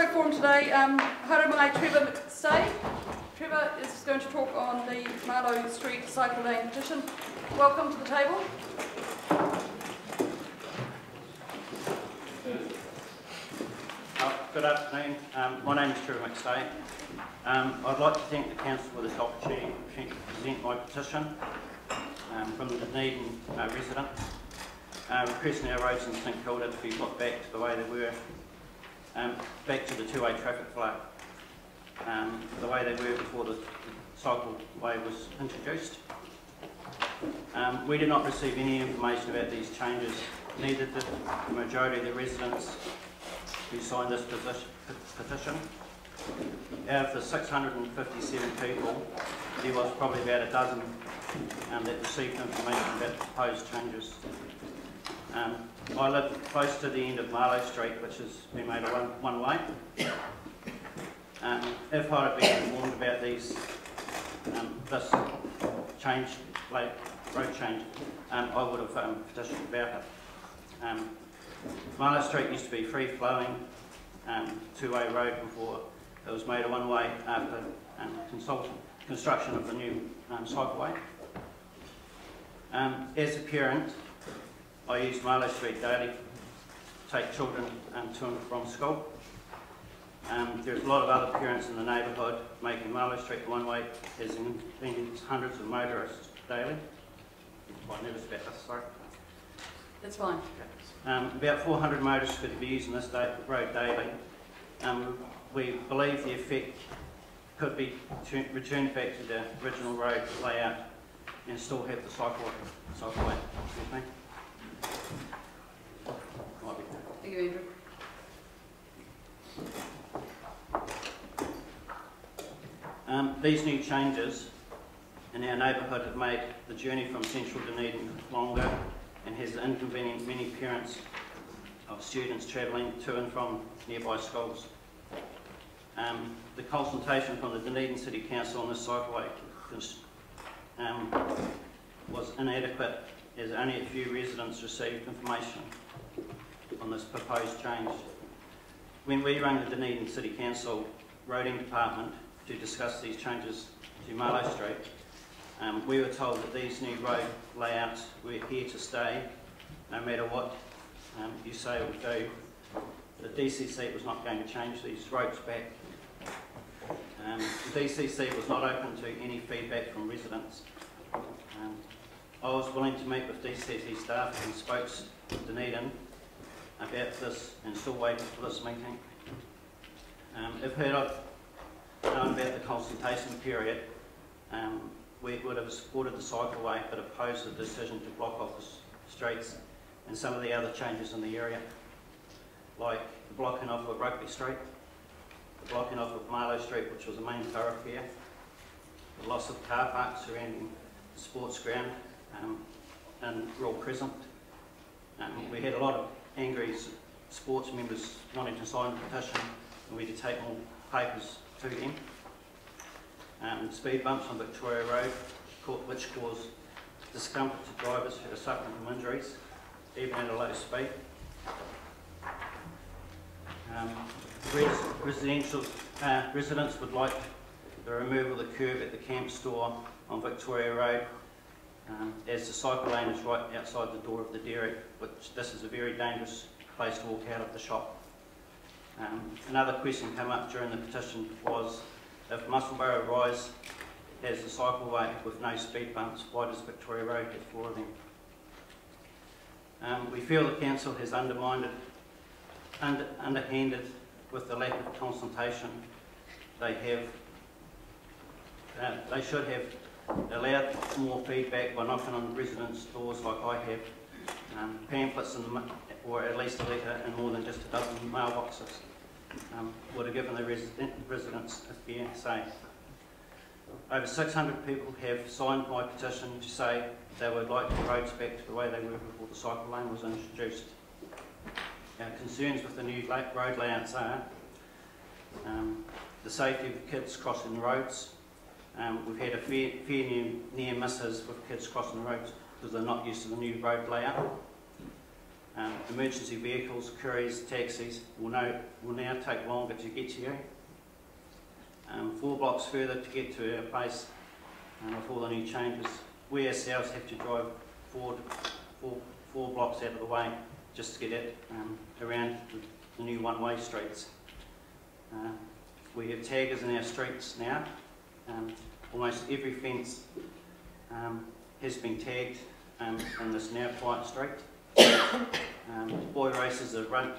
public forum today, um, Haramai Trevor McStay. Trevor is going to talk on the Marlow Street cycle lane petition. Welcome to the table. Uh, Good afternoon. Um, My name is Trevor McStay. Um, I'd like to thank the council for this opportunity to present my petition um, from the Dunedin uh, resident, uh, requesting our roads in St Kilda to be put back to the way they were, um, back to the two-way traffic flow, um, the way they were before the cycleway was introduced. Um, we did not receive any information about these changes, neither did the majority of the residents who signed this petition. Out of the 657 people, there was probably about a dozen um, that received information about the proposed changes. Um, I live close to the end of Marlow Street, which has been made a one, one way. Um, if I had been informed about these, um, this change, like road change, um, I would have um, petitioned about it. Um, Marlow Street used to be free-flowing, um, two-way road before it was made a one-way after consult- construction of the new cycleway. As a parent, I use Marlow Street daily to take children um, to and from school. Um, there's a lot of other parents in the neighbourhood making Marlow Street one-way as inconvenience hundreds of motorists daily. Quite nervous about this, sorry. That's fine. Um, about 400 motorists could be using this da- road daily. Um, we believe the effect could be returned back to the original road layout and still have the cycle cycleway. Excuse me. Might Thank you, Andrew. Um, these new changes in our neighbourhood have made the journey from central Dunedin longer and has inconvenienced many parents of students travelling to and from nearby schools. Um, the consultation from the Dunedin City Council on this cycleway um, was inadequate as only a few residents received information on this proposed change. When we rang the Dunedin City Council roading department to discuss these changes to Marlow Street, um, we were told that these new road layouts were here to stay, no matter what um, you say or do. The DCC was not going to change these roads back. Um, the DCC was not open to any feedback from residents. Um, I was willing to meet with DCC staff and spokes Dunedin about this and still waiting for this meeting. Um, if heard of known about the consultation period, um, we would have supported the cycleway but opposed the decision to block off the streets and some of the other changes in the area, like the blocking off of Rugby Street, the blocking off of Marlow Street, which was a main thoroughfare, the loss of car parks surrounding the sports ground um, and Royal Crescent. Um, we had a lot of angry sports members wanting to sign the petition and we to take more papers to them. Um, speed bumps on Victoria Road, which cause discomfort to drivers who are suffering from injuries, even at a low speed. Um, res- residential uh, residents would like the removal of the curb at the camp store on Victoria Road, um, as the cycle lane is right outside the door of the dairy, which this is a very dangerous place to walk out of the shop. Um, another question came up during the petition was if Musselburgh Rise has the cycleway with no speed bumps, why does Victoria Road have four of them? Um, we feel the council has undermined it, under, underhanded with the lack of consultation they have. Uh, they should have allowed more feedback by knocking on residents' doors like I have. Um, pamphlets ma- or at least a letter in more than just a dozen mailboxes um, would have given the resident, residents a fair say. Over 600 people have signed my petition to say they would like the roads back to the way they were before the cycle lane was introduced. Our concerns with the new road layouts are um, the safety of kids crossing the roads. Um, we've had a fair, fair near, near misses with kids crossing the roads because they're not used to the new road layout. Um, emergency vehicles, couriers, taxis will, now will now take longer to get to you. Um, four blocks further to get to our place um, with all the new changes. We ourselves have to drive forward four, four blocks out of the way just to get it um, around the, the new one-way streets. Uh, we have taggers in our streets now. Um, almost every fence um, has been tagged um, in this now quiet street. Um, boy races are run,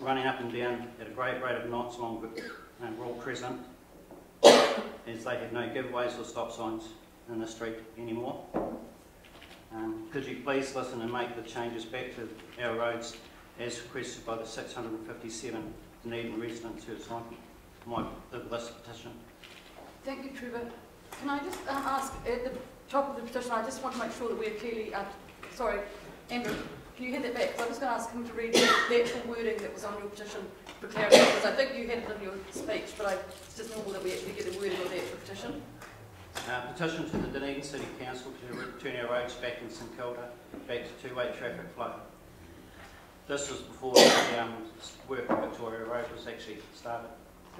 running up and down at a great rate of knots along um, Royal Crescent as they have no giveaways or stop signs in the street anymore. Um, could you please listen and make the changes back to our roads as requested by the 657 Dunedin residents who signed my, this petition? Thank you, Trevor. Can I just um, ask, at the top of the petition, I just want to make sure that we're clearly, uh, sorry, Andrew, can you hand that back? 'Cause I'm just going to ask him to read the actual wording that was on your petition for clarity, because I think you had it in your speech, but I, it's just normal that we actually get the wording of the actual petition. Uh, petition to the Dunedin City Council to return our roads back in St Kilda, back to two-way traffic flow. This was before the um, work on Victoria Road was actually started,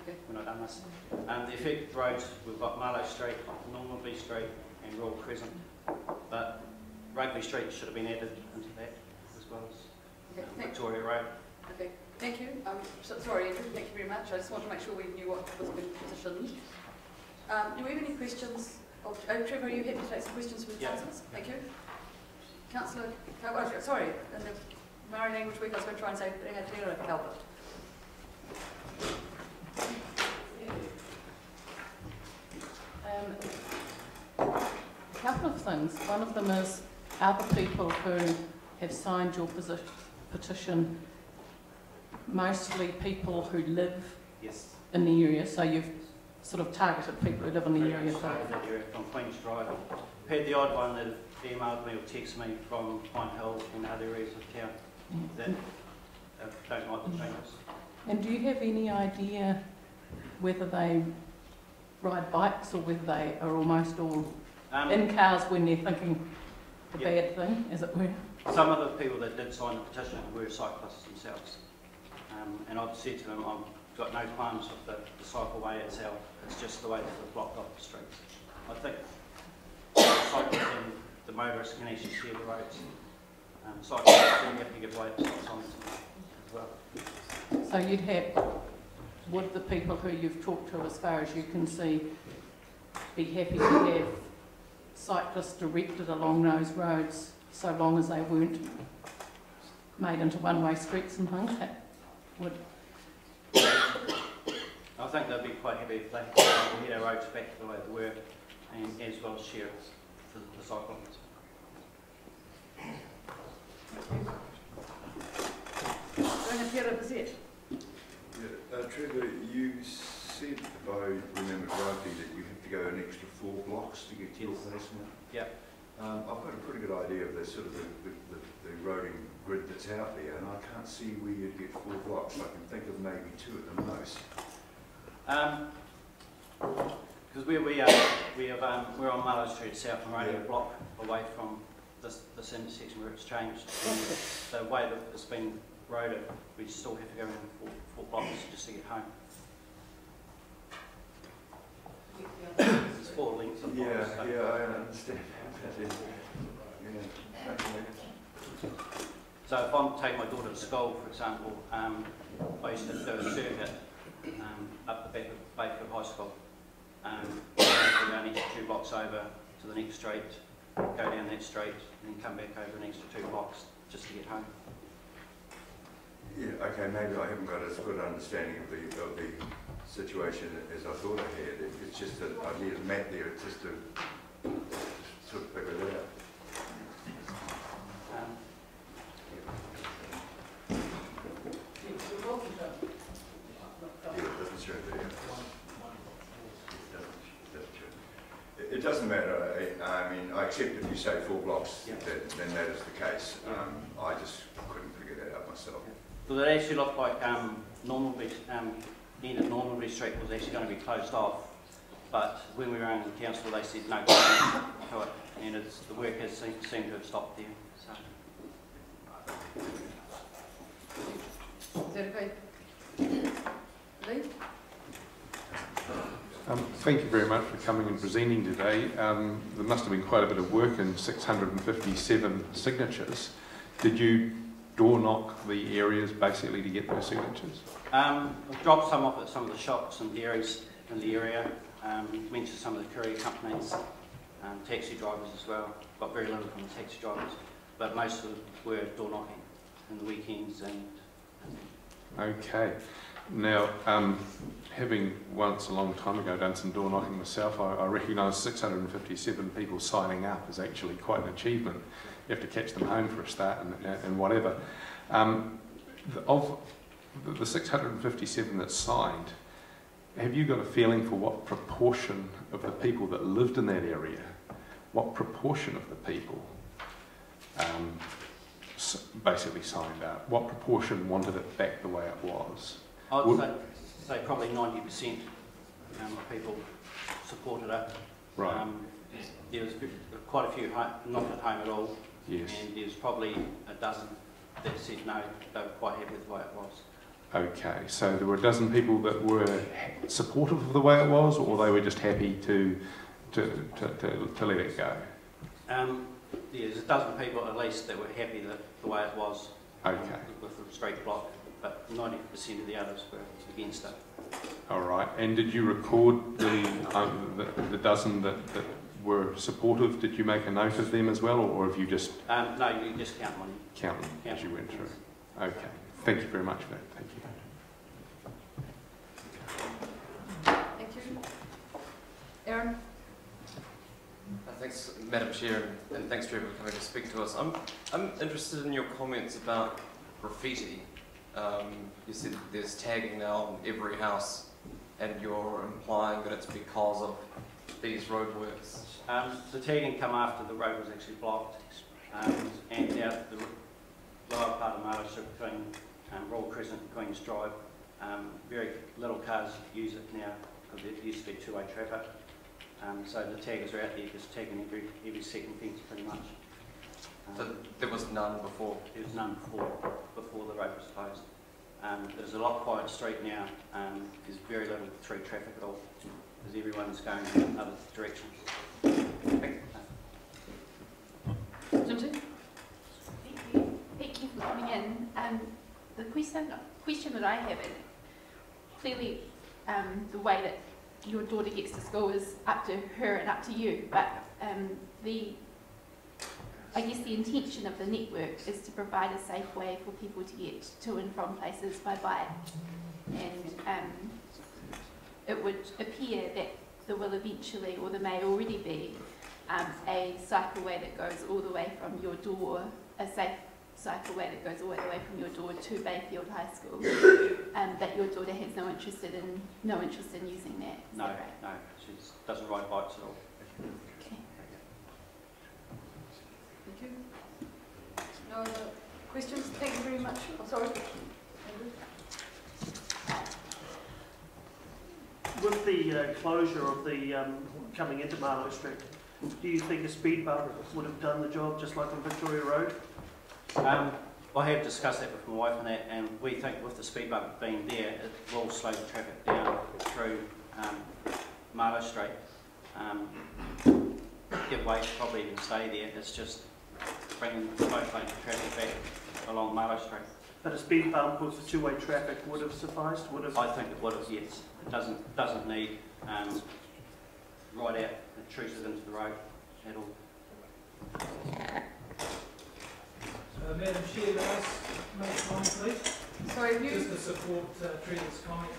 Okay. when not done this. Um, the affected roads, we've got Marlow Street, Normanby Street and Royal Crescent. But Rugby Street should have been added into that as well as Okay, um, Victoria Road. okay. Thank you. Um, so, sorry, Andrew, thank you very much. I just want to make sure we knew what was being petitioned. Um, do we have any questions? Of, oh, Trevor, are you happy to take some questions from the Yeah. councillors? Thank you. Councillor, oh, oh, sorry, in the Maori language week, I was going to try and say Calvert. Um, a couple of things. One of them is, are the people who have signed your petition mostly people who live Yes. in the area? So you've sort of targeted people who live in the area. So That area from Queen's Drive. I've had the odd one that have emailed me or texted me from Pine Hill and other areas of town that uh, don't like the changes. And do you have any idea whether they ride bikes or whether they are almost all Um, in cars when they're thinking the Yeah. bad thing, as it were? Some of the people that did sign the petition were cyclists themselves. Um, and I've said to them, I've got no qualms with the, the cycleway itself, it's just the way that they've blocked off the streets. I think cyclists and the motorists can actually share the roads. Um, cyclists do have to give way to signs as well. So you'd have, would the people who you've talked to, as far as you can see, be happy to have cyclists directed along those roads so long as they weren't made into one-way streets and things? That would, I think they'd be quite happy if they could get our roads back to the way they were and as well as share for the cyclists. Rangatira Bezett. Yeah, uh, Trevor, you said, if I remember rightly, that you have to go an extra four blocks to get to your Yes. place now? Yep. Um, I've got a pretty good idea of the sort of the, the, the, the roading grid that's out there, and I can't see where you'd get four blocks. I can think of maybe two at the most. Um, because we, we are, we have, um, we're on Mallow Street South and we're only a block away from this, this intersection where it's changed. The way that it's been roaded, we still have to go around four, four blocks just to get home. It's four lengths of blocks. Yeah, so- yeah, I understand. That is, yeah, okay. So if I'm taking my daughter to school, for example, um, I used to do a circuit um, up the back of Bayfield High School. Um, we only two blocks over to the next street, go down that street, and then come back over an extra two blocks just to get home. Yeah, okay, maybe I haven't got as good an understanding of the, of the situation as I thought I had. It- It's just that I need a map there just to sort of figure it out. Um, it doesn't show there. It doesn't, doesn't show. It, it doesn't matter, I, I mean, I accept if you say four blocks, Yeah. that, then that is the case. Um, I just couldn't figure that out myself. Well, it actually looked like um, Normanby, um, the end of Normanby Street was actually going to be closed off, but when we were in council, they said no to it, and it's, the work has seemed, seemed to have stopped there. So. that okay? Lee? Um, thank you very much for coming and presenting today. Um, there must have been quite a bit of work in 657 signatures. Did you door knock the areas basically to get those signatures? Um, I've dropped some off at some of the shops and dairies in the area, um, mentioned some of the courier companies, um, taxi drivers as well. Got very little from the taxi drivers, but most of them were door knocking in the weekends and Okay. Now, um, having once a long time ago done some door knocking myself, I, I recognise 657 people signing up is actually quite an achievement. You have to catch them home for a start and, and whatever. Um, the, of the, the 657 that signed, have you got a feeling for what proportion of the people that lived in that area, what proportion of the people um, basically signed up? What proportion wanted it back the way it was? I'd Would- say, say probably 90% um, of people supported it. Right. Um, there was quite a few not at home at all, yes. and there was probably a dozen that said no, they were quite happy with the way it was. Okay. So there were a dozen people that were supportive of the way it was, or they were just happy to to, to, to, to let it go. Um, yeah, there's a dozen people at least that were happy that the way it was um, Okay. with the street block, but 90% of the others were against it. All right. And did you record the um, the, the dozen that, that were supportive? Did you make a note of them as well, or, or have you just Um, no, you just count money. count them as you went through? Okay. Thank you very much for that. Thank you. Thank you. Aaron? Uh, Thanks, Madam Chair, and- and thanks, Trevor, for coming to speak to us. I'm, I'm interested in your comments about graffiti. Um, you said that there's tagging now on every house, and you're implying that it's because of these roadworks. Um, the tagging come after the road was actually blocked, um, and now the lower part of Strip between um, Royal Crescent and Queen's Drive, um, very little cars use it now because it used to be two-way traffic. Um, so the taggers are out there just tagging every every second fence pretty much. So there was none before. there was none before before the road was closed. Um, there's a lot quieter street now. Um, there's very little through traffic at all because everyone's going in other directions. Lindsay? Thank you. Thank you for coming in. Um, the question, question that I have, and clearly um, the way that your daughter gets to school is up to her and up to you, but um, the, I guess the intention of the network is to provide a safe way for people to get to and from places by bike. And um, it would appear that there will eventually, or there may already be, um, a cycleway that goes all the way from your door, a safe cycleway that goes all the way from your door to Bayfield High School, um, that your daughter has no interest in, no interest in using that. Is No, that right? no, she doesn't ride bikes at all. Okay. Thank you. No other questions? Thank you very much. Oh, sorry. Andrew? With uh, closure of the um, coming into Marlow Street, do you think a speed bump would have done the job just like on Victoria Road? Um, I have discussed that with my wife and that, and we think with the speed bump being there, it will slow the traffic down through um, Marlow Street. Um, give way to probably even stay there, it's just bringing both lanes traffic back along Marlow Street. But a speed bump with the two-way traffic would have sufficed, would have... I think it would have, yes. It doesn't, doesn't need um, right out the intrusive into the road at all. Uh, Madam Chair, may I s- make a comment, please? Sorry, you, Just to support uh, Trevor's comment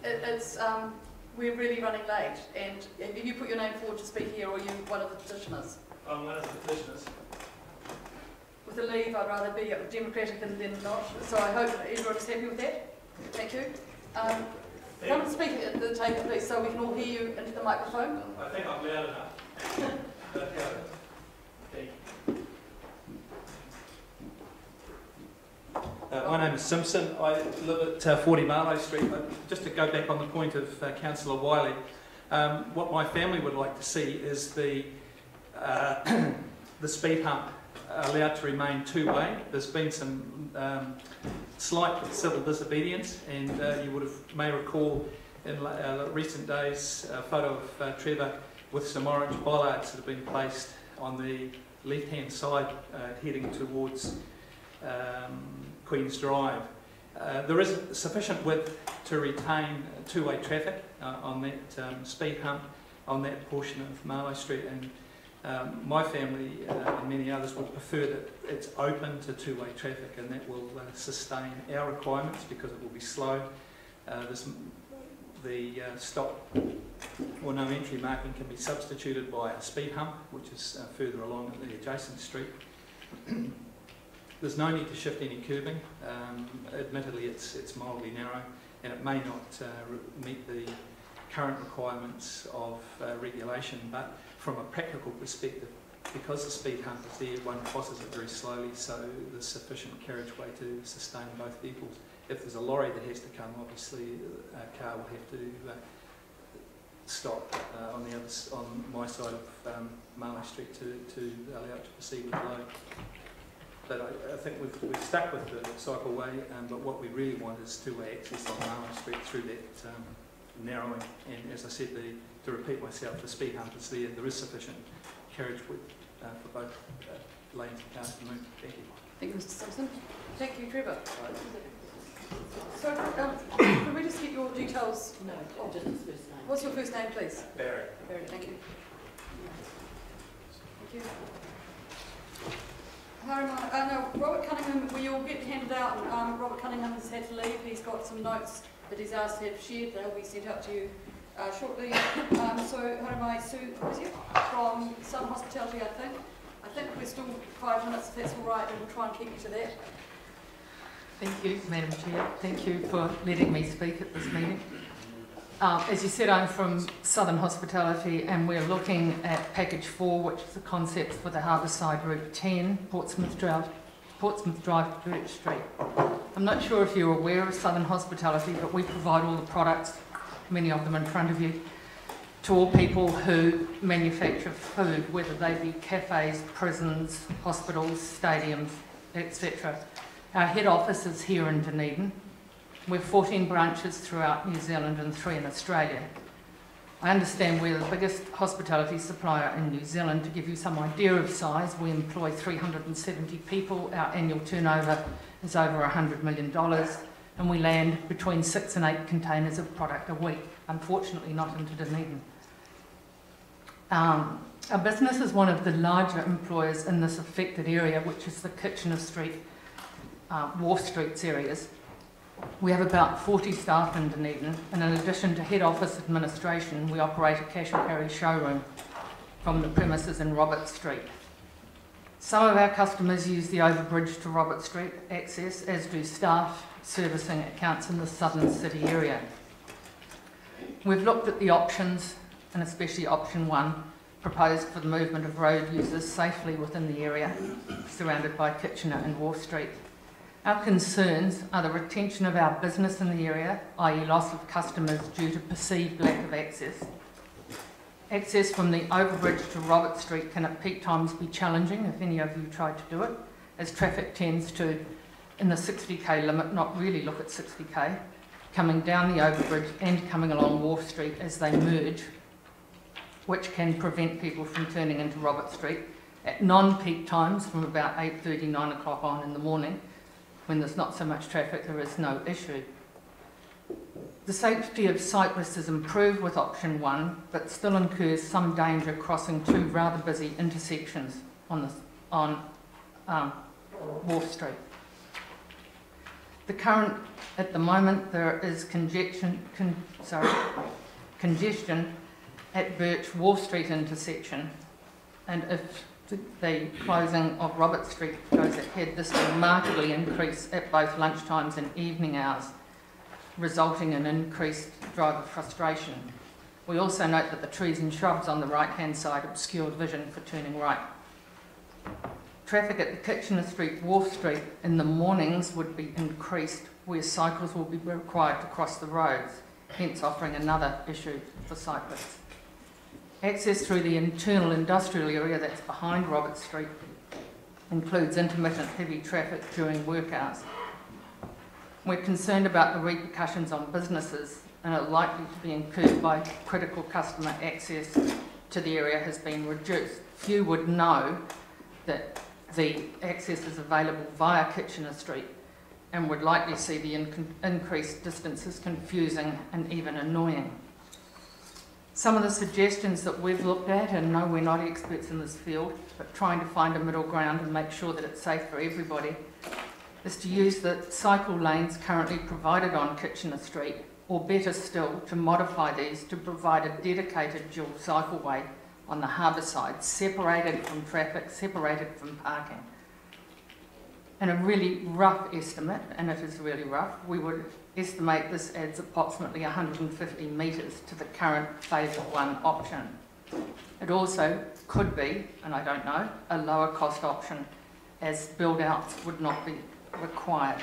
there. it, it's, um, we're really running late, and if you put your name forward to speak here, or are you one of the petitioners? I'm one of the petitioners. With a leave, I'd rather be democratic than, than not, so I hope everyone's happy with that. Thank you. Um, come and speak at the table, please, so we can all hear you into the microphone. I think I'm loud enough. Okay. Uh, my name is Simpson. I live at uh, 40 Marlow Street. But just to go back on the point of uh, Councillor Whiley, um, what my family would like to see is the uh, the speed hump allowed to remain two-way. There's been some um, slight civil disobedience, and uh, you would have may recall in uh, recent days a photo of uh, Trevor with some orange bollards that have been placed on the left-hand side uh, heading towards um, Queen's Drive. Uh, there is sufficient width to retain two-way traffic uh, on that um, speed hump on that portion of Marlow Street and um, my family uh, and many others would prefer that it's open to two-way traffic and that will uh, sustain our requirements because it will be slow. Uh, this, the uh, stop or no entry marking can be substituted by a speed hump which is uh, further along the adjacent street. There's no need to shift any curbing. Um, admittedly, it's, it's mildly narrow and it may not uh, meet the current requirements of regulation, but from a practical perspective, because the speed hump is there, one crosses it very slowly, so there's sufficient carriageway to sustain both vehicles. If there's a lorry that has to come, obviously a car will have to uh, stop uh, on the other, on my side of um, Street to, to allow it to proceed with the load. But I, I think we've, we've stuck with the cycleway, um, but what we really want is two-way access on Marlow Street through that um, narrowing. And as I said, the, to repeat myself, the speed hump is there. There is sufficient carriage width uh, for both uh, lanes of cars to move. Thank you. Thank you, Mr Simpson. Thank you, Trevor. So, um, can we just get your details? No, just his first name. What's your first name, please? Barry. Barry, thank you. Thank you. Harry, uh, no, Robert Cunningham, we all get handed out. Um, Robert Cunningham has had to leave. He's got some notes that he's asked to have shared. They'll be sent out to you uh, shortly. Um, so, Haramai Sue? From Southern Hospitality, I think. I think we're still five minutes, if that's all right, and we'll try and keep you to that. Thank you, Madam Chair. Thank you for letting me speak at this meeting. Um, as you said, I'm from Southern Hospitality and we're looking at package four, which is the concept for the Harbourside Route 10, Portsmouth Drive, Portsmouth Drive Street. I'm not sure if you're aware of Southern Hospitality, but we provide all the products, many of them in front of you, to all people who manufacture food, whether they be cafes, prisons, hospitals, stadiums, etc. Our head office is here in Dunedin. We've 14 branches throughout New Zealand and three in Australia. I understand we're the biggest hospitality supplier in New Zealand. To give you some idea of size, we employ 370 people. Our annual turnover is over $100 million, and we land between six and eight containers of product a week. Unfortunately, not into Dunedin. Um, our business is one of the larger employers in this affected area, which is the Kitchener Street, uh, Wharf Streets areas. We have about 40 staff in Dunedin, and in addition to head office administration, we operate a cash and carry showroom from the premises in Robert Street. Some of our customers use the overbridge to Robert Street access, as do staff servicing accounts in the southern city area. We've looked at the options, and especially option one, proposed for the movement of road users safely within the area surrounded by Kitchener and Wharf Street. Our concerns are the retention of our business in the area, i.e. loss of customers due to perceived lack of access. Access from the overbridge to Robert Street can at peak times be challenging if any of you tried to do it, as traffic tends to, in the 60k limit, not really look at 60k, coming down the overbridge and coming along Wharf Street as they merge, which can prevent people from turning into Robert Street at non-peak times from about 8.30, 9 o'clock on in the morning, when there's not so much traffic, there is no issue. The safety of cyclists is improved with option one, but still incurs some danger crossing two rather busy intersections on, the, on um, Wharf Street. The current, at the moment, there is congestion, con, sorry, congestion at Birch Wall Street intersection, and if the- closing of Robert Street goes ahead, this will markedly increase at both lunchtimes and evening hours, resulting in increased driver frustration. We also note that the trees and shrubs on the right-hand side obscure vision for turning right. Traffic at the Kitchener Street, Wharf Street in the mornings would be increased where cycles will be required to cross the roads, hence offering another issue for cyclists. Access through the internal industrial area that's behind Robert Street includes intermittent heavy traffic during work hours. We're concerned about the repercussions on businesses and are likely to be incurred by critical customer access to the area has been reduced. Few would know that the access is available via Kitchener Street and would likely see the in- increased distances confusing and even annoying. Some of the suggestions that we've looked at, and no, we're not experts in this field, but trying to find a middle ground and make sure that it's safe for everybody, is to use the cycle lanes currently provided on Kitchener Street, or better still, to modify these to provide a dedicated dual cycleway on the harbour side, separated from traffic, separated from parking. And a really rough estimate, and it is really rough, we would estimate this adds approximately 150 metres to the current phase one option. It also could be, and I don't know, a lower cost option as build outs would not be required.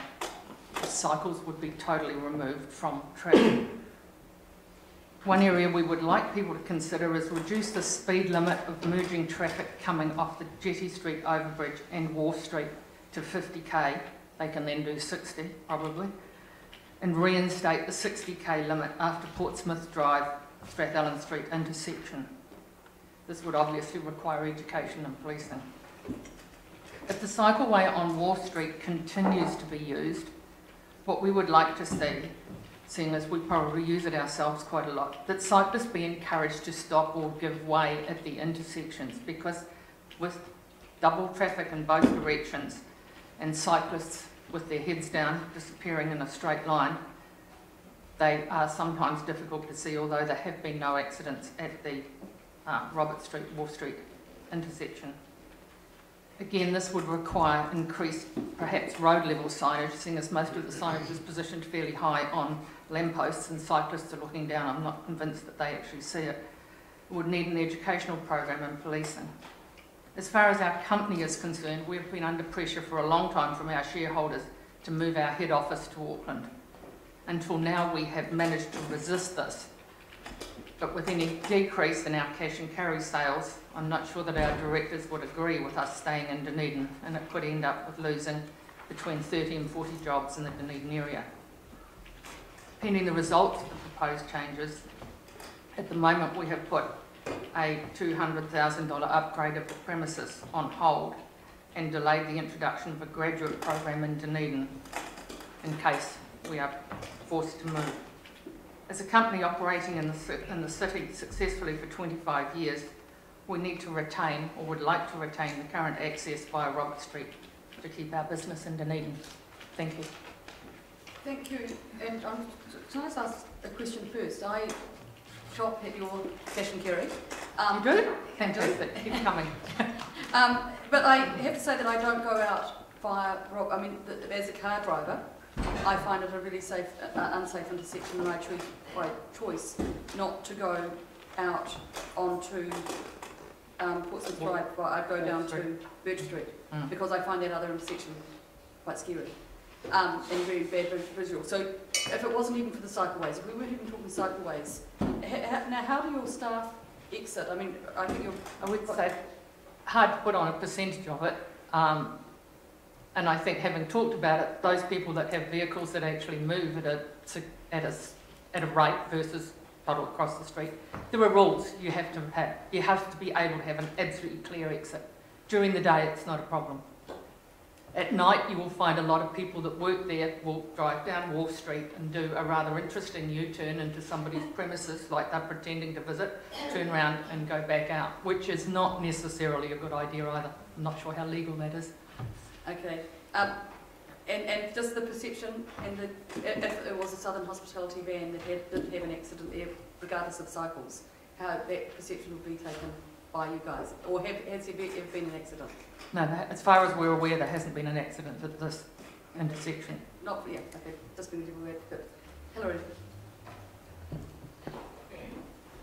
Cycles would be totally removed from traffic. One area we would like people to consider is reduce the speed limit of merging traffic coming off the Jetty Street overbridge and Wharf Street to 50k. They can then do 60 probably. And reinstate the 60k limit after Portsmouth Drive, Strathallan Street intersection. This would obviously require education and policing. If the cycleway on Wharf Street continues to be used, what we would like to see, seeing as we probably use it ourselves quite a lot, that cyclists be encouraged to stop or give way at the intersections because with double traffic in both directions and cyclists with their heads down disappearing in a straight line, they are sometimes difficult to see, although there have been no accidents at the uh, Robert Street, Wharf Street intersection. Again, this would require increased, perhaps road level signage, seeing as most of the signage is positioned fairly high on lampposts and cyclists are looking down. I'm not convinced that they actually see it. It would need an educational program and policing. As far as our company is concerned, we've been under pressure for a long time from our shareholders to move our head office to Auckland. Until now, we have managed to resist this. But with any decrease in our cash and carry sales, I'm not sure that our directors would agree with us staying in Dunedin, and it could end up with losing between 30 and 40 jobs in the Dunedin area. Pending the results of the proposed changes, at the moment we have put a $200,000 upgrade of the premises on hold and delayed the introduction of a graduate program in Dunedin in case we are forced to move. As a company operating in the, in the city successfully for 25 years, we need to retain, or would like to retain, the current access via Robert Street to keep our business in Dunedin. Thank you. Thank you. And um, can I just ask a question first? I shop at your and carry. Um, You do? Fantastic. Keep coming. Um, but I have to say that I don't go out via, Rob- I mean, the, as a car driver, I find it a really safe, uh, unsafe intersection and I choose by choice not to go out onto um, Portsmouth Drive, but I'd go down to Birch Street Mm. because I find that other intersection quite scary um, and very bad vis- visual. So if it wasn't even for the cycleways, if we weren't even talking cycleways, now how do your staff exit? I mean, I think you're I would say hard to put on a percentage of it. Um, and I think having talked about it, those people that have vehicles that actually move at a, at a, at a rate versus puddle across the street, there are rules you have to have. You have to be able to have an absolutely clear exit. During the day, it's not a problem. At night, you will find a lot of people that work there will drive down Wall Street and do a rather interesting U-turn into somebody's premises, like they're pretending to visit, turn around and go back out, which is not necessarily a good idea either. I'm not sure how legal that is. Okay. Um, and, and just the perception and the, if if it was a Southern Hospitality van that had, didn't have an accident there, regardless of cycles, how that perception would be taken by you guys? Or have, has there be, ever been an accident? No, that- as far as we're aware, there hasn't been an accident at this intersection. Not, yeah, okay, just being a bit, but Hillary,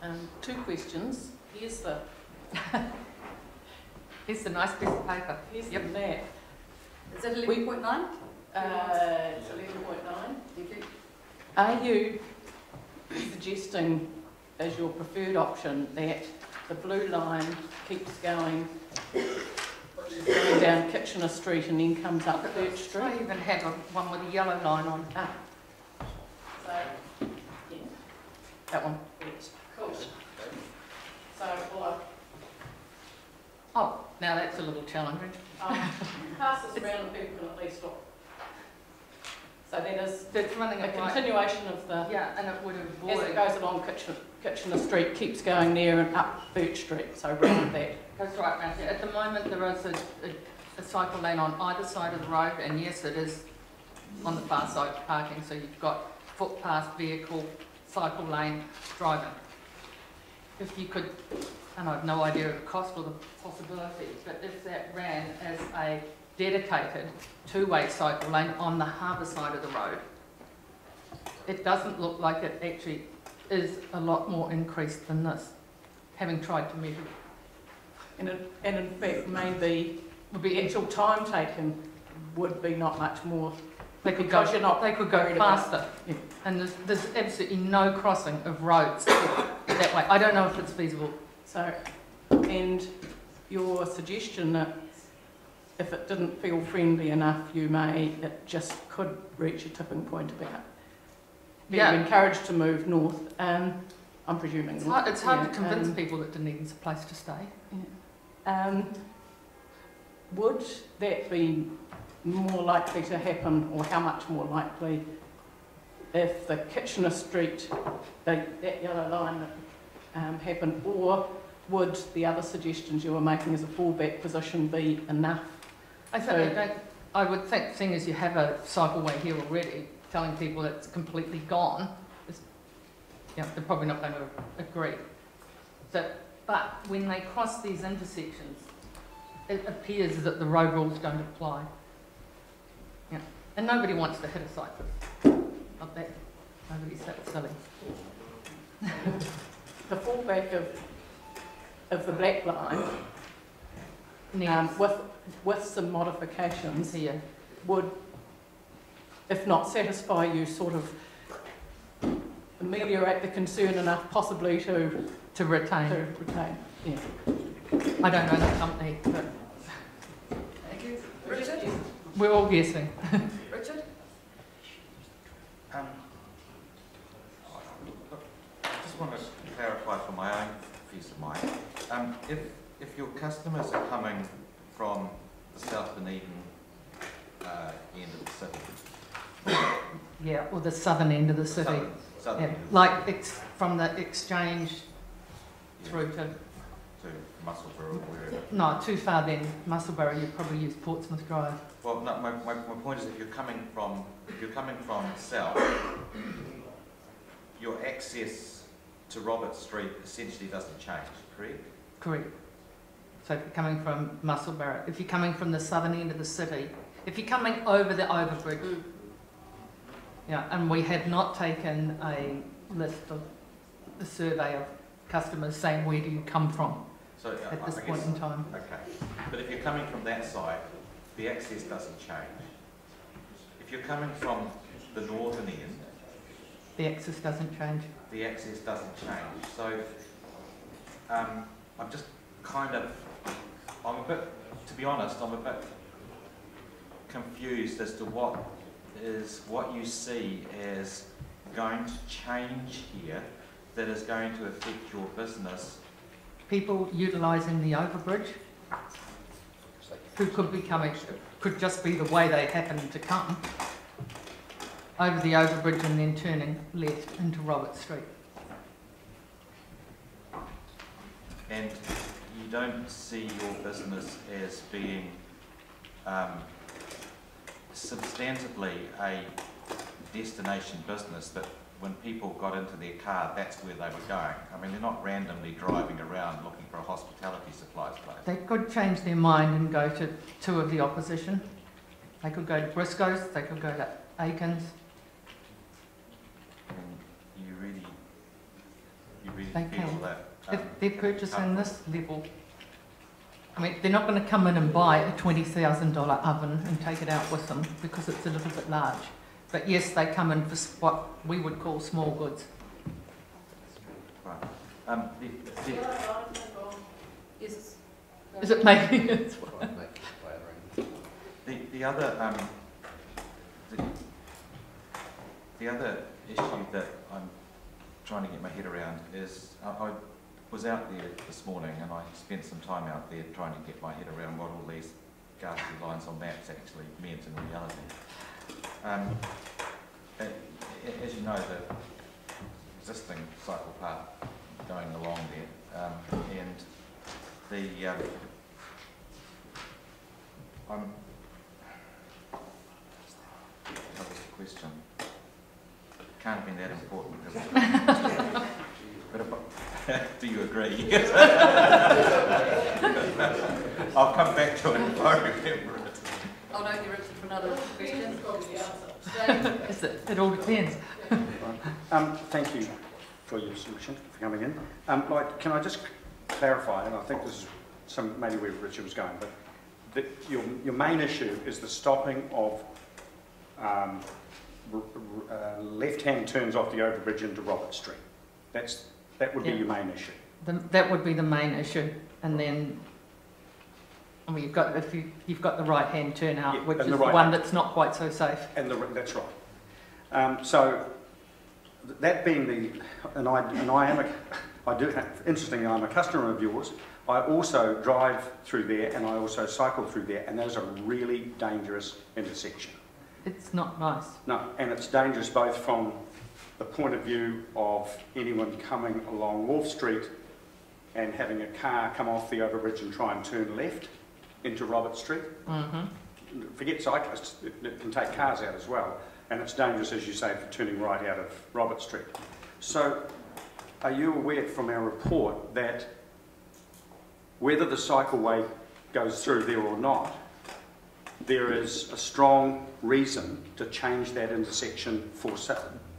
Um, two questions. Here's the, Here's the nice piece of paper. here's the Yep. map. is that eleven point nine? Uh, it's eleven point nine. Thank you. Are you suggesting as your preferred option that the blue line keeps going going down Kitchener Street and then comes up Birch Street. I even have a, one with a yellow line on. Ah. So, yeah, That one. it's cool. So, well, Oh, now that's a little challenging. I'll pass this around and people can at least look. So then there's It's running a right. continuation of the, Yeah, and it would as it goes along Kitchener, Kitchener Street, keeps going there and up Birch Street, so round that. goes right round. At the moment, there is a, a, a cycle lane on either side of the road, and yes, it is on the far side parking, so you've got footpath, vehicle, cycle lane, driving. If you could, and I've no idea of the cost or the possibility, but if that ran as a dedicated two-way cycle lane on the harbour side of the road, it doesn't look like it actually is a lot more increased than this, having tried to measure it. And in, and in fact, maybe the actual time taken would be not much more, They could go, you're not they could go faster. Yeah. And there's, there's absolutely no crossing of roads that way. I don't know if it's feasible. So, and your suggestion that if it didn't feel friendly enough, you may, it just could reach a tipping point about being Yeah. encouraged to move north, um, I'm presuming. It's hard, it's hard to convince um, people that Dunedin's a place to stay. Um, would that be more likely to happen, or how much more likely, if the Kitchener Street, the, that yellow line um, happened, or would the other suggestions you were making as a fallback position be enough? I think, I don't, I would think, seeing as you have a cycleway here already, telling people it's completely gone, is, yeah, they're probably not going to agree. So, but when they cross these intersections, it appears that the road rules don't apply. Yeah, and nobody wants to hit a cyclist. Not that, nobody's that silly. The fallback of, of the black line, um, with, with some modifications, here, would, if not satisfy you, sort of ameliorate the concern enough possibly to, to to retain. retain. Yeah. I don't know the company, but Thank you. Richard? we're all guessing. Richard? Um, I just want to clarify for my own peace of mind. Um, if, if your customers are coming from the South Dunedin uh, end of the city, Yeah, or the southern end of the city. southern, southern Yeah, like from the exchange the- through to, to Musselburgh or wherever. no, too far then, Musselburgh, you'd probably use Portsmouth Drive. Well, no, my, my, my point is if you're coming from, if you're coming from south, your access to Robert Street essentially doesn't change, correct? Correct. So if you're coming from Musselburgh, if you're coming from the southern end of the city, if you're coming over the overbridge, Mm. yeah, and we have not taken a list of, a survey of customers saying where do you come from So uh, at this I point guess, in time. okay. But if you're coming from that side, the access doesn't change. If you're coming from the northern end, The access doesn't change. the access doesn't change. So um, I'm just kind of, I'm a bit, to be honest, I'm a bit confused as to what is, what you see as going to change here that is going to affect your business. People utilising the overbridge who could be coming, could just be the way they happen to come over the overbridge and then turning left into Robert Street. And you don't see your business as being um, substantively a destination business that when people got into their car, that's where they were going. I mean, they're not randomly driving around looking for a hospitality supplies place. They could change their mind and go to two of the opposition. They could go to Briscoe's, they could go to Aikens. And you really, you really They feel can. that. If they're purchasing this level, I mean, they're not going to come in and buy a $20,000 oven and take it out with them because it's a little bit large. But yes, they come in for what we would call small goods. Right. Um, the, the, Yes. Is it making it? the other, um, the, the other issue that I'm trying to get my head around is, I, I was out there this morning and I spent some time out there trying to get my head around what all these ghastly lines on maps actually meant in reality. Um, as you know, the existing cycle path going along there, um, and the, um, I'm, what was the question? Can't have been that important, because but if, do you agree? I'll come back to it if I remember it. I'll note you, Richard, for another question. Is it, it all depends. Um, thank you for your submission, for coming in. Um, like, can I just clarify, and I think this is some, maybe where Richard was going, but that your, your main issue is the stopping of um, r- r- uh, left-hand turns off the overbridge into Robert Street. That's, that would be Yeah. your main issue. The, that would be the main issue, and then, I mean, you've got, if you, you've got the right-hand turn Yeah, out, which and is the the right one hand. that's not quite so safe. And the, that's right. Um, so th- that being the, and I, and I am a, I do have, interestingly, I'm a customer of yours. I also drive through there and I also cycle through there and that is a really dangerous intersection. It's not nice. No, and it's dangerous both from the point of view of anyone coming along Wharf Street and having a car come off the overbridge and try and turn left into Robert Street. Hmm forget cyclists, it, it can take cars out as well, and it's dangerous, as you say, for turning right out of Robert Street. So, are you aware from our report that whether the cycleway goes through there or not, there is a strong reason to change that intersection for,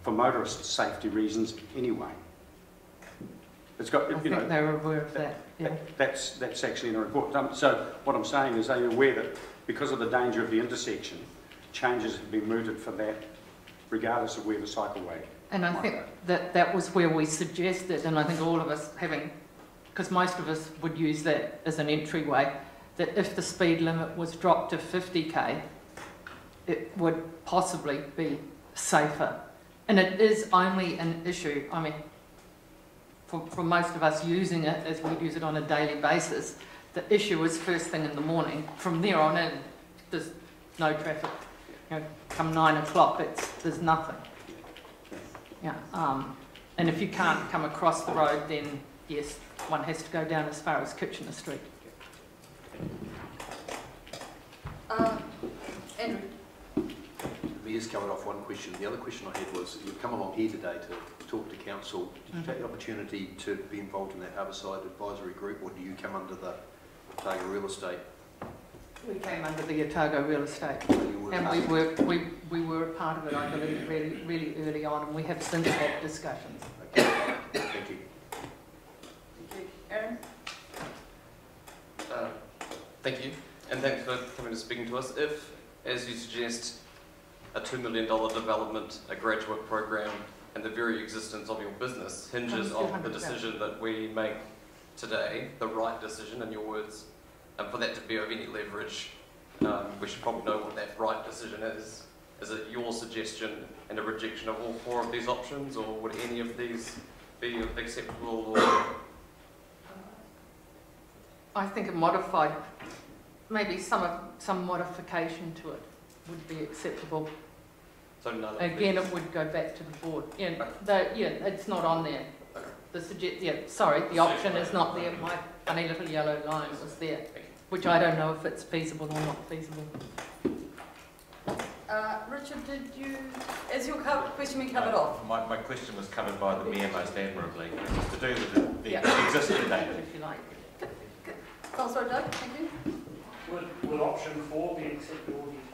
for motorist safety reasons anyway? It's got, I you think know, they're aware of that, yeah. that's, that's actually in the report. Um, so what I'm saying is, are you aware that because of the danger of the intersection, changes have been mooted for that, regardless of where the cycleway? And I think go? that that was where we suggested, and I think all of us having, because most of us would use that as an entryway, that if the speed limit was dropped to 50k, it would possibly be safer. And it is only an issue, I mean, for, for most of us using it, as we use it on a daily basis, the issue is first thing in the morning. From there on in, there's no traffic. You know, come nine o'clock, it's, there's nothing. Yeah, um, and if you can't come across the road, then yes, one has to go down as far as Kitchener Street. Uh, Andrew? Me has covered off one question. The other question I had was, you've come along here today to talk to council. Did you Mhm. take the opportunity to be involved in that Harbourside Advisory Group, or do you come under the Otago Real Estate? We came under the Otago Real Estate, So and we were, we, we were a part of it, I believe, really, really early on, and we have since had discussions. Okay. Thank you. Thank you. Aaron? Uh, Thank you, and thanks for coming and speaking to us. If, as you suggest, a $2 million development, a graduate program, and the very existence of your business hinges on the decision that we make today, the right decision, in your words, and for that to be of any leverage, um, we should probably know what that right decision is. Is it your suggestion and a rejection of all four of these options, or would any of these be acceptable or I think a modified, maybe some of, some modification to it would be acceptable. so none of Again, these? it would go back to the board. Yeah, the, yeah, it's not on there. The suggest, yeah, sorry, the option is not there. My funny little yellow line was there, which I don't know if it's feasible or not feasible. Uh, Richard, did you, is your question been covered off? My, my question was covered by the Mayor most admirably. It was to do with the, the Yeah. existing data. If you like. Oh, sorry, Doug, thank you. Would, would option four be acceptable, do you think?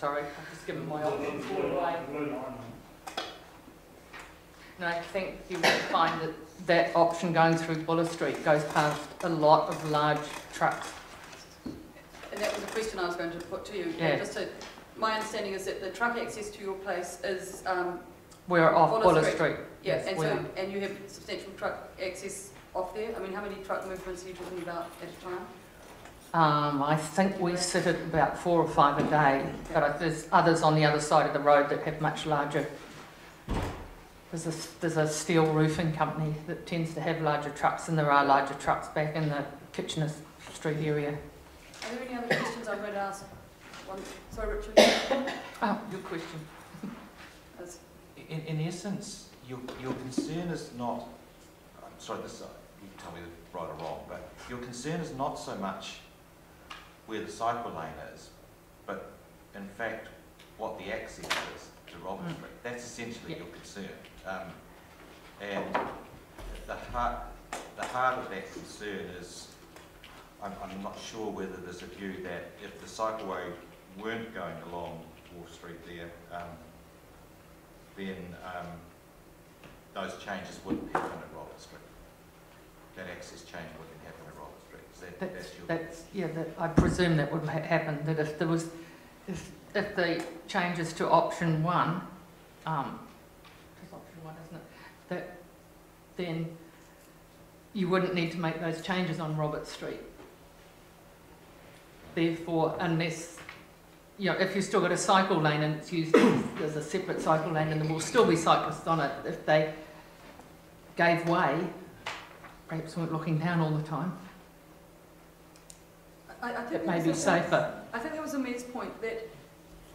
Sorry, I've just given my option four away. And I think you will find that that option going through Buller Street goes past a lot of large trucks. And that was a question I was going to put to you. Yeah. Just to, my understanding is that the truck access to your place is, um, We're off Buller Buller Street. Street. yeah, Yes, and so, and you have substantial truck access off there? I mean, how many truck movements are you talking about at a time? Um, I think we sit at about four or five a day, but there's others on the other side of the road that have much larger. There's a, there's a steel roofing company that tends to have larger trucks, and there are larger trucks back in the Kitchener Street area. Are there any other questions I'm going to ask? One, sorry, Richard. Oh, your question. In, in essence, your, your concern is not, I'm sorry, this, uh, you can tell me the right or wrong, but your concern is not so much where the cycle lane is, but in fact, what the access is to Robert Mm. Street. That's essentially Yeah. your concern. Um, and the heart, the heart of that concern is, I'm, I'm not sure whether there's a view that if the cycleway weren't going along Wharf Street there, um, then um, those changes wouldn't happen at Robert Street. That access change wouldn't happen at Robert Street. Is that, That's, that's your... that's, yeah, that, I presume that would happen, that if there was, if, if the changes to option one, um, option one, isn't it? That, then you wouldn't need to make those changes on Robert Street. Therefore, unless, you know, if you've still got a cycle lane and it's used as, as a separate cycle lane and there will still be cyclists on it, if they gave way, perhaps weren't looking down all the time, I, I think it may be safer. I think there was a mayor's point that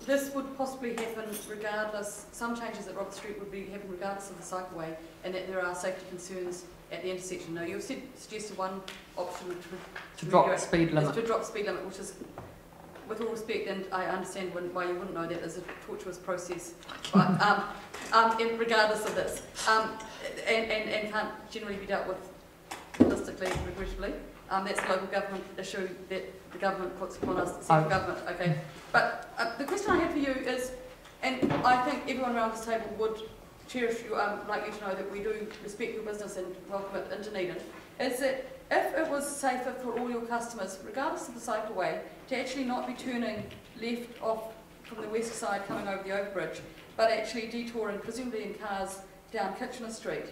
this would possibly happen regardless, some changes at Robert Street would be happen regardless of the cycleway, and that there are safety concerns at the intersection. Now, you've said, suggested one option which would To drop the speed limit. to drop speed limit, which is, with all respect, and I understand when, why you wouldn't know that is a tortuous process, but, um, um, in- regardless of this, um, and, and, and can't generally be dealt with holistically, regrettably. Um, that's a local government issue that the government puts upon us, the central Oh. government, okay? But uh, the question I have for you is, and I think everyone around this table would cherish you, um, like you to know that we do respect your business and welcome it into Needham, is that if it was safer for all your customers, regardless of the cycleway, to actually not be turning left off from the west side coming over the overbridge, but actually detouring, presumably in cars, down Kitchener Street,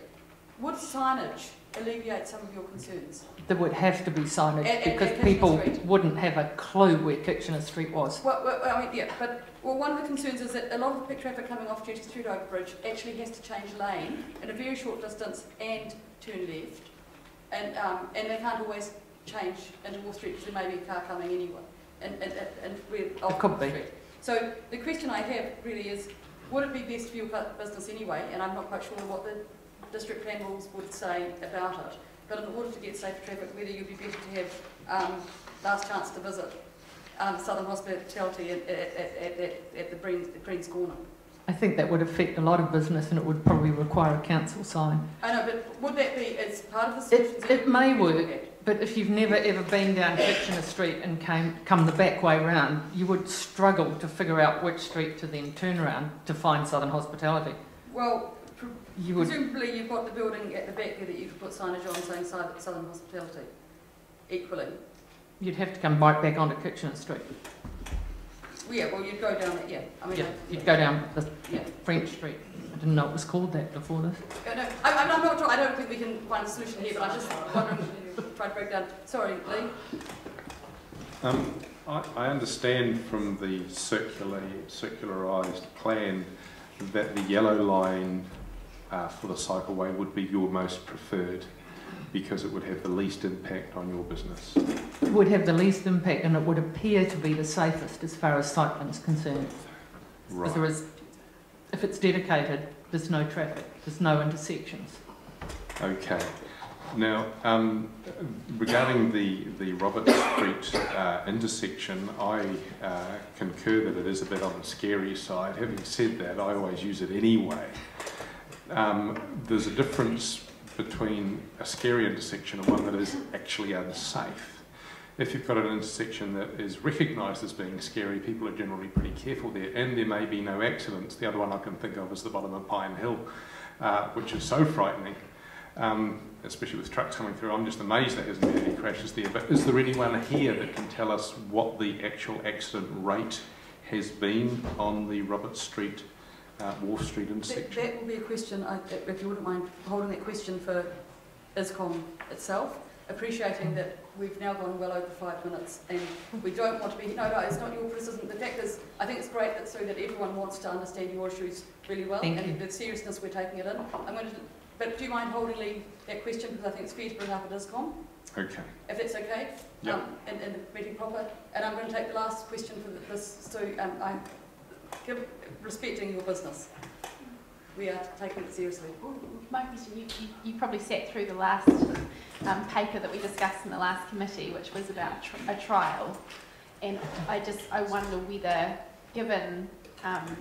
would signage alleviate some of your concerns? There would have to be signage At- because at people Street. wouldn't have a clue where Kitchener Street was. Well, well, I mean, yeah, but well, one of the concerns is that a lot of the traffic coming off Jetty Street Overbridge actually has to change lane in a very short distance and turn left, and um, and they can't always change into Wharf Street because there may be a car coming anyway, and and and, we're off could Wall be. Street. So the question I have really is, would it be best for your business anyway? And I'm not quite sure what the district plan rules would say about it. But in order to get safer traffic, whether you'd be better to have um, last chance to visit um, Southern Hospitality at, at, at, at, the Green, Green's Corner. I think that would affect a lot of business and it would probably require a council sign. I know, but would that be as part of the solutions? It, it may work, but if you've never ever been down Kitchener Street and came come the back way round, you would struggle to figure out which street to then turn around to find Southern Hospitality. Well, You would, presumably you've got the building at the back there that you could put signage on saying Southern Southern Hospitality. Equally. you'd have to come right back onto Kitchener Street. Well, yeah, well, you'd go down it, yeah. I mean, Yeah, I- you'd go down the Yeah. French Street. I didn't know it was called that before this. Uh, no, I, I'm not sure, I don't think we can find a solution here, but I'm just wondering, if you try to break down. Sorry, Lee? Um, I, I understand from the circular, circularised plan that the yellow line uh, for the cycleway would be your most preferred because it would have the least impact on your business. It would have the least impact and it would appear to be the safest as far as cycling is concerned. Right. is, if it's dedicated, there's no traffic, there's no intersections. Okay. Now, um, regarding the, the Robert Street uh, intersection, I uh, concur that it is a bit on the scary side. Having said that, I always use it anyway. Um, there's a difference between a scary intersection and one that is actually unsafe. If you've got an intersection that is recognised as being scary, people are generally pretty careful there, and there may be no accidents. The other one I can think of is the bottom of Pine Hill, uh, which is so frightening um, especially with trucks coming through. I'm just amazed there hasn't been any crashes there. But is there anyone here that can tell us what the actual accident rate has been on the Robert Street, uh, Wharf Street That, intersection? that will be a question, I, if you wouldn't mind holding that question for ISCOM itself. appreciating that we've now gone well over five minutes and we don't want to be, no, no, it's not your criticism. The fact is, I think it's great that, Sue, that everyone wants to understand your issues really well Thank and you. the seriousness we're taking it in. I'm going to, but do you mind holding Lee that question because I think it's fair to bring up at ISCOM, Okay. if that's okay? Yep. Um, in, in the meeting proper. And I'm going to take the last question for this, Sue. Um, I'm respecting your business. We are taking it seriously. My question, you, you, you probably sat through the last um, paper that we discussed in the last committee, which was about tr- a trial. And I just, I wonder whether, given um,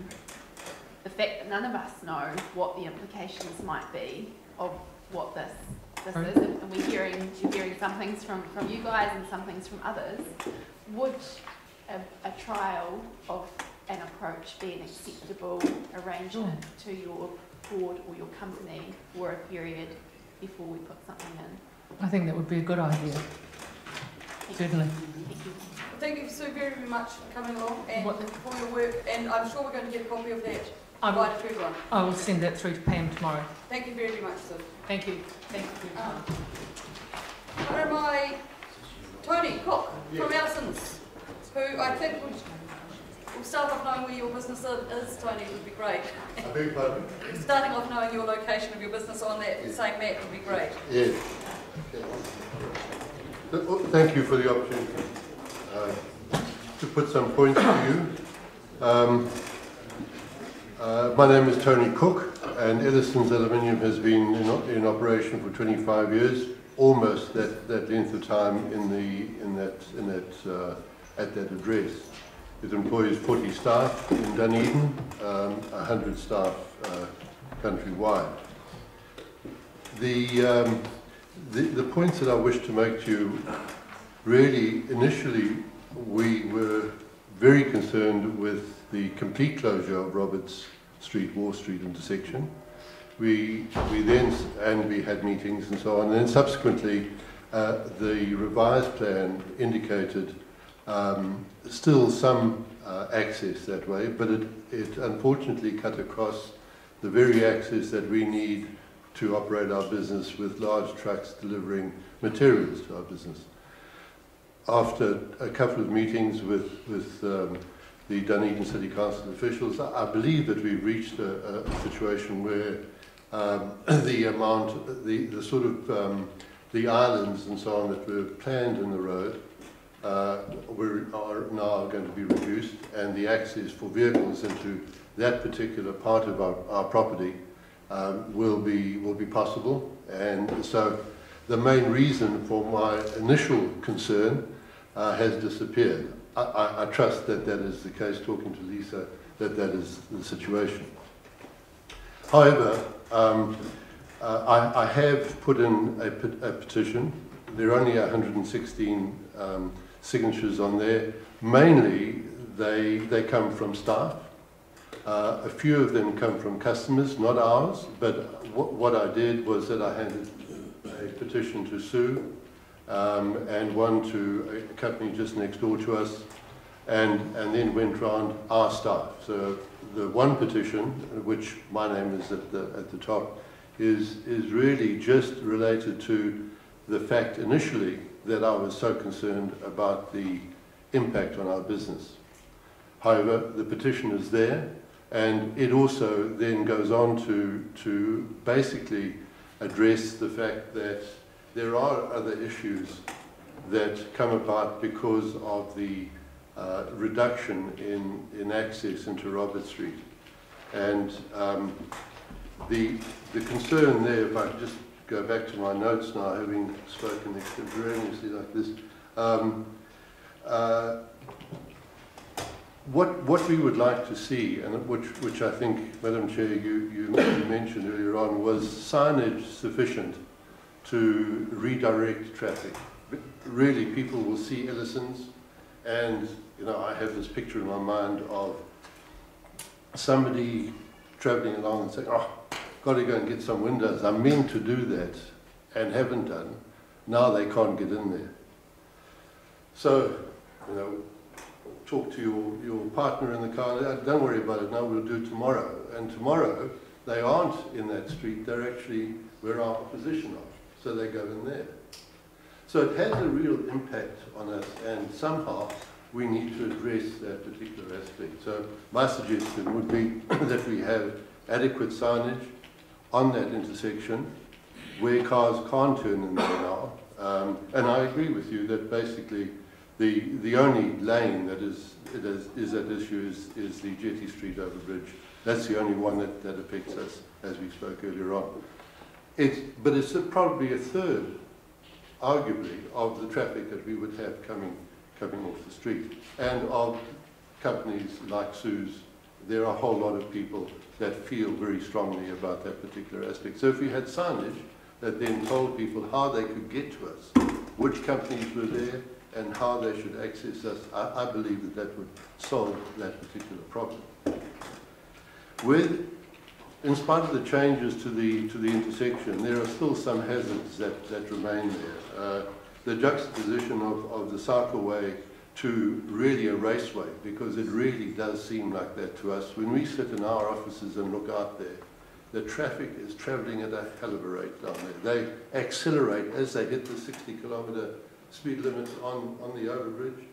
the fact that none of us know what the implications might be of what this, this is, and and we're hearing, hearing some things from, from you guys and some things from others, would a, a trial of an approach be an acceptable arrangement to your board or your company for a period before we put something in? I think that would be a good idea, Thank certainly. you. Thank you. Thank you, Sue, very, very much for coming along and What- for your work. And I'm sure we're going to get a copy of that I will, provided to everyone. I will send that through to Pam tomorrow. Thank you very, very much, sir. Thank you. Thank you for your. Um, Where am I? Tony Cook from Ellison's, who I think would, will start off knowing where your business is, Tony, would be great. I beg pardon? Starting off knowing your location of your business on that same map would be great. Yes. Thank you for the opportunity uh, to put some points to you. Um, uh, My name is Tony Cook, and Ellison's Aluminium has been in in operation for 25 years, almost that that length of time in the in that in that uh, at that address. It employs 40 staff in Dunedin, um, 100 staff uh, countrywide. The, um, the, the points that I wish to make to you, really, initially, we were very concerned with the complete closure of Roberts Street, Wharf Street intersection. We, we then, and we had meetings and so on, and then subsequently, uh, the revised plan indicated um, still some uh, access that way, but it, it unfortunately cut across the very access that we need to operate our business with large trucks delivering materials to our business. After a couple of meetings with, with um, the Dunedin City Council officials, I, believe that we've reached a, a situation where um, the amount, the, the sort of um, the islands and so on that were planned in the road uh, are now going to be reduced and the access for vehicles into that particular part of our, our property um, will be will be possible. And so the main reason for my initial concern uh, has disappeared. I, I, I trust that that is the case, talking to Lisa, that that is the situation. However, um, uh, I, I have put in a, a petition. There are only 116 um, signatures on there. Mainly, they, they come from staff. Uh, a few of them come from customers, not ours, but what, I did was that I handed a petition to Sue um, and one to a company just next door to us and, and then went round our staff. So the one petition, which my name is at the, at the top, is, is really just related to the fact initially that I was so concerned about the impact on our business. However, the petition is there, and it also then goes on to, to basically address the fact that there are other issues that come about because of the uh, reduction in, in access into Robert Street. And um, the, the concern there, if I just go back to my notes now, having spoken extemporaneously like this, um, uh, what, what we would like to see, and which, which I think, Madam Chair, you, you mentioned earlier on, was signage sufficient to redirect traffic. But Really, people will see Ellison's, and you know, I have this picture in my mind of somebody travelling along and saying, "Oh, got to go and get some windows." I meant to do that, and haven't done. Now they can't get in there. So, you know, talk to your, your partner in the car, "Uh, don't worry about it, now we'll do it tomorrow. And tomorrow, they aren't in that street, they're actually where our opposition are, so they go in there. So it has a real impact on us, and somehow we need to address that particular aspect. So my suggestion would be that we have adequate signage on that intersection where cars can't turn in there now. Um, and I agree with you that basically the, the only lane that is, it is, is at issue is, is the Jetty Street overbridge. That's the only one that, that affects us, as we spoke earlier on. It's, but it's probably a third, arguably, of the traffic that we would have coming, coming off the street. And of companies like Sue's, there are a whole lot of people that feel very strongly about that particular aspect. So if we had signage that then told people how they could get to us, which companies were there, and how they should access us, I, I believe that that would solve that particular problem. With, in spite of the changes to the, to the intersection, there are still some hazards that, that remain there. Uh, the juxtaposition of, of the cycleway to really a raceway, because it really does seem like that to us. When we sit in our offices and look out there, the traffic is travelling at a hell of a rate down there. They accelerate as they hit the 60 kilometre speed limits on, on the overbridge.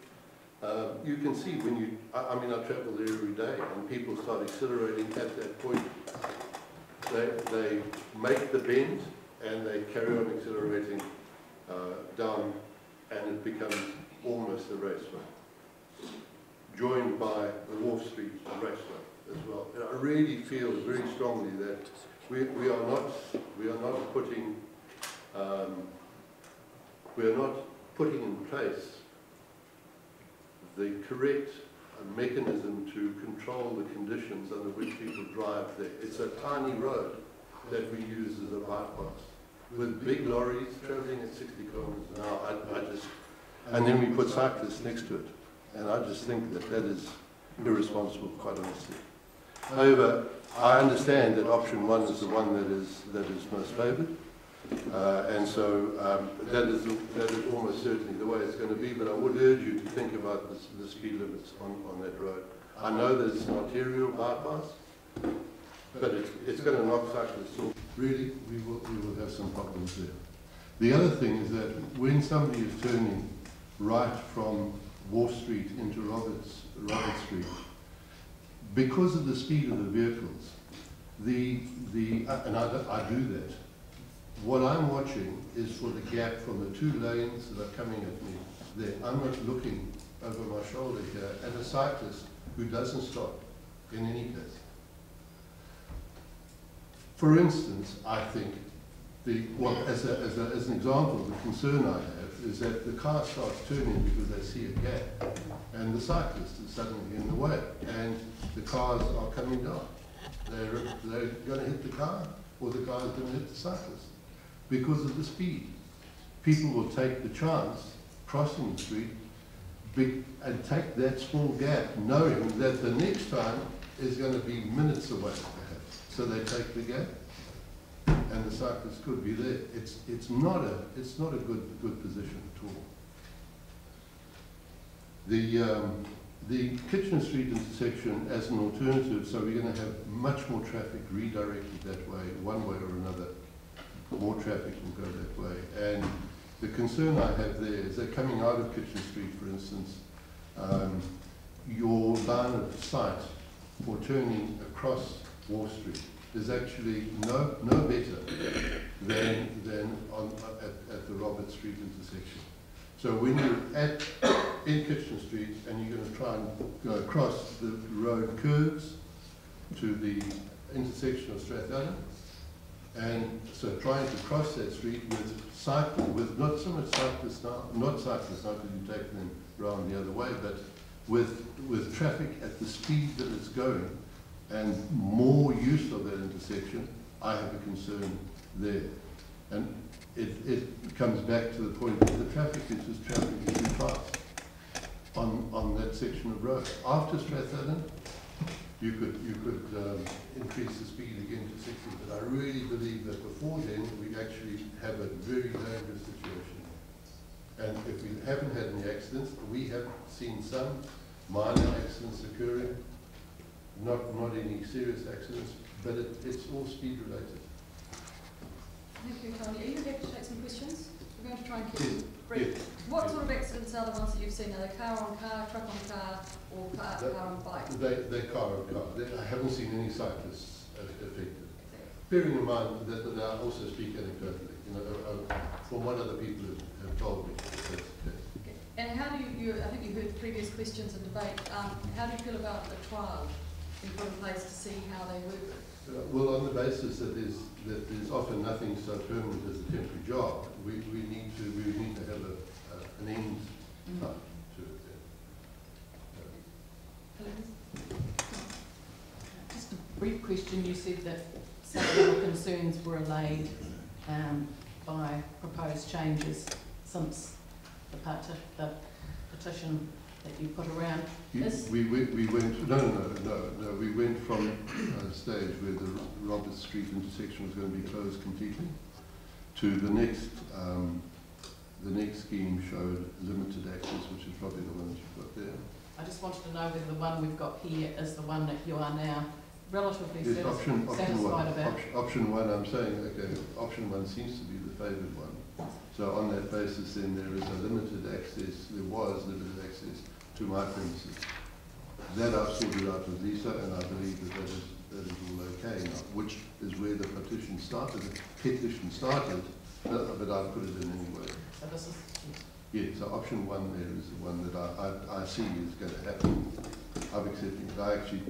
Uh, you can see when you, I, I mean, I travel there every day, and people start accelerating at that point. They, they make the bend, and they carry on accelerating uh, down, and it becomes almost a raceway, joined by the Wharf Street raceway as well. And I really feel very strongly that we, we are not we are not putting um, we are not putting in place the correct mechanism to control the conditions under which people drive there. It's a tiny road that we use as a bypass with big lorries travelling at 60 kilometres an hour. I, I just and then we put cyclists next to it. And I just think that that is irresponsible, quite honestly. However, I understand that option one is the one that is, that is most favoured. Uh, and so um, that, is, that is almost certainly the way it's going to be, but I would urge you to think about the, the speed limits on, on that road. I know that it's an arterial bypass, but it's, it's going to knock cyclists off. Really, we will, we will have some problems there. The other thing is that when somebody is turning right from Wharf Street into Roberts, Robert Street, because of the speed of the vehicles, the, the, uh, and I, I do that, what I'm watching is for the gap from the two lanes that are coming at me there. I'm not looking over my shoulder here at a cyclist who doesn't stop in any case. For instance, I think the, well, as, a, as, a, as an example, the concern I have is that the car starts turning because they see a gap, and the cyclist is suddenly in the way, and the cars are coming down. They're, they're going to hit the car, or the car is going to hit the cyclist because of the speed. People will take the chance crossing the street be, and take that small gap, knowing that the next time is going to be minutes away, perhaps. So they take the gap and the cyclist could be there. It's, it's, not, a, it's not a good, good position at all. The, um, the Kitchener Street intersection as an alternative, so we're going to have much more traffic redirected that way, one way or another. More traffic will go that way. And the concern I have there is that coming out of Kitchener Street, for instance, um, your line of sight for turning across Wharf Street is actually no, no better than, than on, at, at the Robert Street intersection. So when you're at, in Kitchen Street and you're going to try and go across, the road curves to the intersection of Strathallan, and so trying to cross that street with cycle, with not so much cyclists now, not cyclists now because you take them round the other way, but with, with traffic at the speed that it's going, and more use of that intersection, I have a concern there. And it, it comes back to the point that the traffic is just travelling too fast on, on that section of road. After Strathallan, you could, you could um, increase the speed again to 60, but I really believe that before then, we actually have a very dangerous situation. And if we haven't had any accidents, we have seen some minor accidents occurring, not, not any serious accidents, but it, it's all speed related. Thank you, Tony. Are you happy to take some questions? We're going to try and keep Yes. brief. are the ones that you've seen, are they car on car, truck on car, or car, That- car on bike? They, they're car on car. They- I haven't seen any cyclists affected. Bearing in mind that, that I also speak anecdotally, you know, uh, uh, from what other people have, have told me. that. And how do you, you, I think you heard previous questions and debate, um, how do you feel about the trial being put in place to see how they work? Uh, Well, on the basis that there's, that there's often nothing so permanent as a temporary job, we, we need to, we need to have a, uh, an end Mm. time to it. Just a brief question, you said that some of your concerns were allayed um, by proposed changes since the parti- the petition that you put around. You- Yes. We, we, we went, no, no, no, no, we went from a stage where the Robert Street intersection was going to be closed completely to the next, um, the next scheme showed limited access, which is probably the one that you've got there. I just wanted to know whether the one we've got here is the one that you are now relatively Yes, option, option one, about. option, option one, I'm saying, okay, option one seems to be the favoured one. So on that basis, then there is a limited access, there was limited access to my premises. That I've sorted out with Lisa, and I believe that that is, that is all okay now, which is where the petition started, the petition started, but but I put it in anyway. So this is, Yeah, so option one there is the one that I, I, I see is going to happen. I'm accepting it. I actually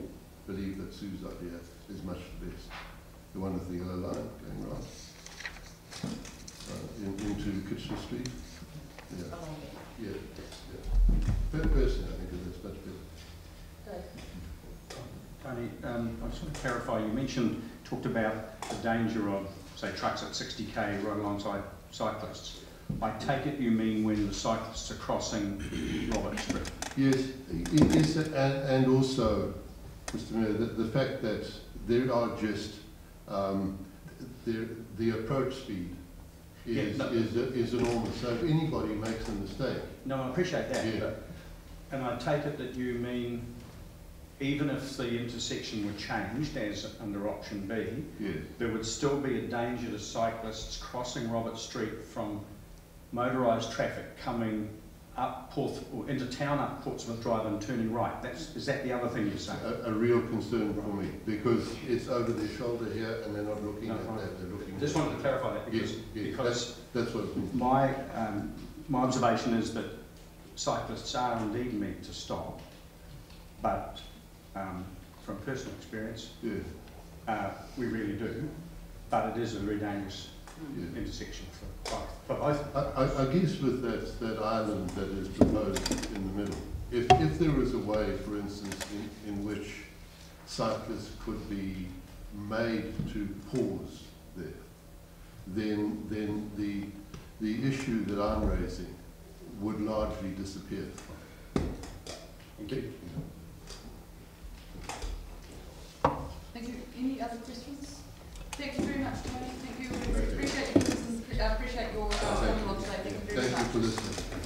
believe that Sue's idea is much the best. The one with the yellow line going right. Uh, in, into Kitchener Street. Yeah, yeah, Person, I think it is much better. Tony, um, I just want to clarify, you mentioned, talked about the danger of, say, trucks at 60k right alongside cyclists. I take it you mean when the cyclists are crossing Robert Street? Yes, is, and, and also, Mr Mayor, the, the fact that there are just, um, the, the approach speed is, Yeah, no. is, is enormous. So if anybody makes a mistake, No, I appreciate that, Yeah. but, and I take it that you mean even if the intersection were changed as under option B, yes, there would still be a danger to cyclists crossing Robert Street from motorised traffic coming up Porth, or into town up Portsmouth Drive and turning right. That's, is that the other thing you're saying? a, a real concern for me, because it's over their shoulder here and they're not looking No, at right. that, they're looking. Just wanted to clarify that because, Yes, yes, because That's what my, um, my observation is that cyclists are indeed meant to stop, but um, from personal experience, Yeah, uh, we really do, but it is a very dangerous yeah. intersection for, for both. I, I, I guess with that, that island that is proposed in the middle, if, if there was a way, for instance, in, in which cyclists could be made to pause there, then, then the, the issue that I'm raising would largely disappear. Thank you. Thank you. Any other questions? Thank you very much, Tony. Thank you. We appreciate your, appreciate your, uh. Thank you very Thank much. you for listening.